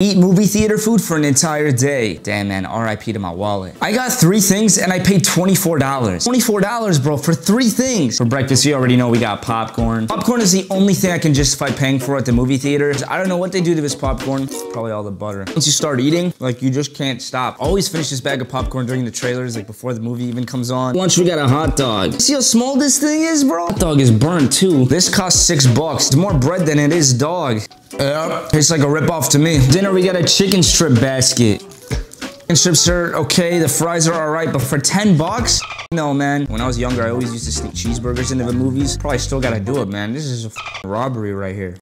Eat movie theater food for an entire day. Damn, man, RIP to my wallet. I got three things and I paid $24. $24, bro, for three things. For breakfast, you already know we got popcorn. Popcorn is the only thing I can justify paying for at the movie theater. I don't know what they do to this popcorn. Probably all the butter. Once you start eating, like, you just can't stop. Always finish this bag of popcorn during the trailers, like, before the movie even comes on. Lunch, we got a hot dog. See how small this thing is, bro? Hot dog is burnt, too. This costs six bucks. It's more bread than it is dog. Yep, tastes like a ripoff to me. Dinner, we got a chicken strip basket. Chicken strips are okay, the fries are alright, but for 10 bucks? No, man. When I was younger, I always used to sneak cheeseburgers into the movies. Probably still gotta do it, man. This is a robbery right here.